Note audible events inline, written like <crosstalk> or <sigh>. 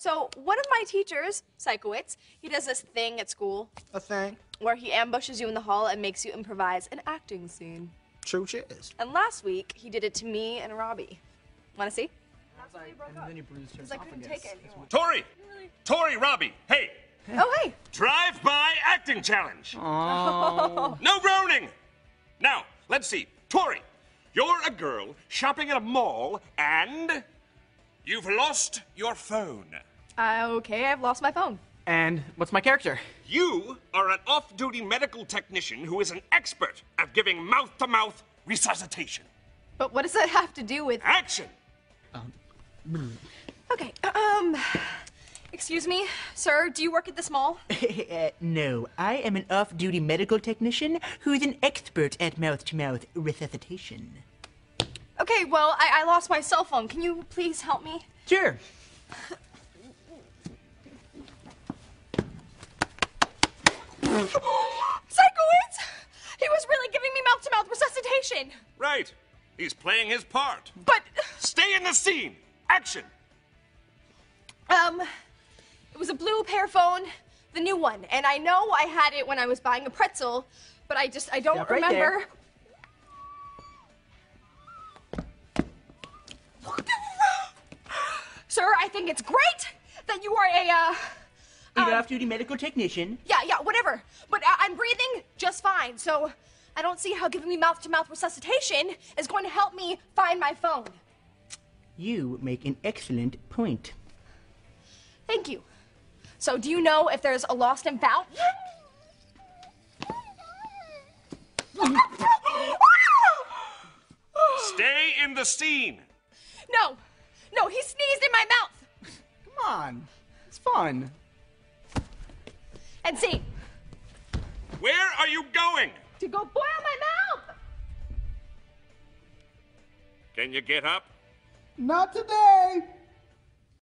So one of my teachers, Sikowitz, he does this thing at school A thing. where he ambushes you in the hall and makes you improvise an acting scene. True cheers. And last week he did it to me and Robbie. Want to see? And then he bruised her Because I couldn't take it anymore. Tori! Tori, Robbie, hey! Oh hey, Drive-by acting challenge. <laughs> No groaning. Now, let's see. Tori, you're a girl shopping at a mall and you've lost your phone. uh, okay, I've lost my phone. And what's my character? You are an off-duty medical technician who is an expert at giving mouth-to-mouth resuscitation. But what does that have to do with? Action! Okay, um, excuse me, sir. Do you work at this mall? Uh, <laughs> no, I am an off duty medical technician who is an expert at mouth to mouth resuscitation. Okay, well, I, I lost my cell phone. Can you please help me? Sure. <gasps> Sikowitz! He was really giving me mouth to mouth resuscitation. Right. He's playing his part. But, Stay in the scene. Action! um, it was a blue PearPhone, the new one. And I know I had it when I was buying a pretzel, but I just, I don't Stop right remember. Sir, I think it's great that you are a, uh, An um, off duty medical technician. yeah, yeah, whatever. But I- I'm breathing just fine, so I don't see how giving me mouth to mouth resuscitation is going to help me find my phone. You make an excellent point. Thank you. So, do you know if there's a lost and found? Stay in the scene. No, no, he sneezed on. It's fun. And see, Where are you going? to go boil my mouth. Can you get up? Not today.